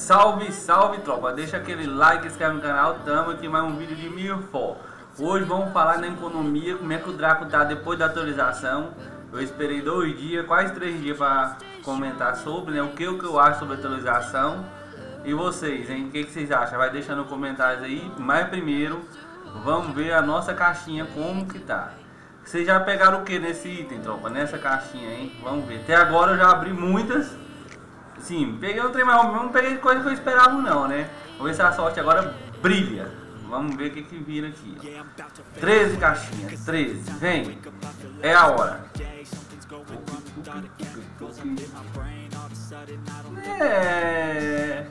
Salve, salve tropa, deixa aquele like, inscreve no canal, tamo aqui mais um vídeo de Mirfó Hoje vamos falar na economia, como é que o Draco tá depois da atualização. Eu esperei dois dias, quase três dias para comentar sobre, né, o que, o que eu acho sobre a atualização. E vocês, hein, o que, que vocês acham? Vai deixando comentários aí, mas primeiro vamos ver a nossa caixinha como que tá. Vocês já pegaram o que nesse item, tropa, nessa caixinha, hein? Vamos ver, até agora eu já abri muitas Sim, peguei um trem, mas não peguei coisa que eu esperava não, né? Vamos ver se a sorte agora brilha. Vamos ver o que que vira aqui, ó. 13 caixinhas, 13, vem. É a hora. É...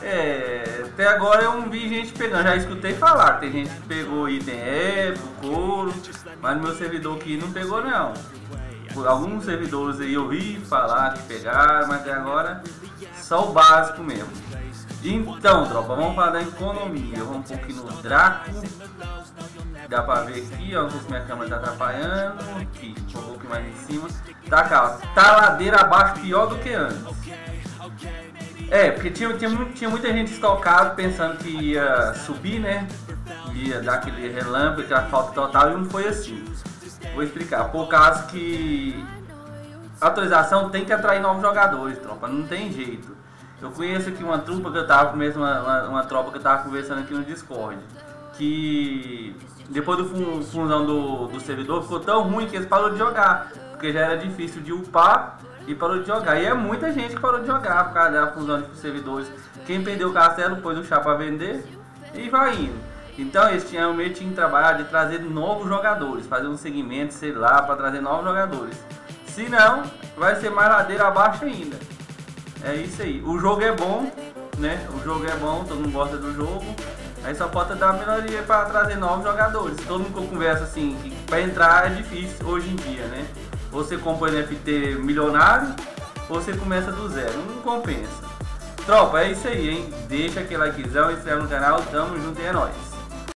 É... Até agora eu não vi gente pegando, já escutei falar. Tem gente que pegou item épico, couro, mas no meu servidor aqui não pegou não por alguns servidores aí eu vi falar que pegaram, mas até agora só o básico mesmo. Então, tropa, vamos falar da economia. Vamos um pouquinho no Draco. Dá pra ver aqui, ó. Se minha câmera tá atrapalhando. Aqui, um pouquinho mais em cima. Tá, cara, tá ladeira abaixo pior do que antes. É, porque tinha, tinha, tinha muita gente estocada pensando que ia subir, né? Ia dar aquele relâmpago, aquela falta total, e não foi assim. Vou explicar. Por causa que a atualização tem que atrair novos jogadores, tropa. Não tem jeito. Eu conheço aqui uma trupa que eu tava mesmo uma, uma, uma tropa que eu tava conversando aqui no Discord. Que depois do fun função do, do servidor ficou tão ruim que eles pararam de jogar. Porque já era difícil de upar e parou de jogar. E é muita gente que parou de jogar por causa da fusão de servidores. Quem perdeu o castelo pôs o chá para vender e vai indo. Então eles tinham meio tinha trabalho de trazer novos jogadores, fazer um segmento, sei lá, para trazer novos jogadores. Se não, vai ser mais ladeira abaixo ainda. É isso aí. O jogo é bom, né? O jogo é bom, todo mundo gosta do jogo. Aí só falta dar uma melhoria para trazer novos jogadores. Todo mundo conversa assim, que para entrar é difícil hoje em dia, né? Você compra NFT milionário, ou você começa do zero. Não compensa. Tropa, é isso aí, hein? Deixa aquele likezão, inscreve no canal, tamo junto e é nóis.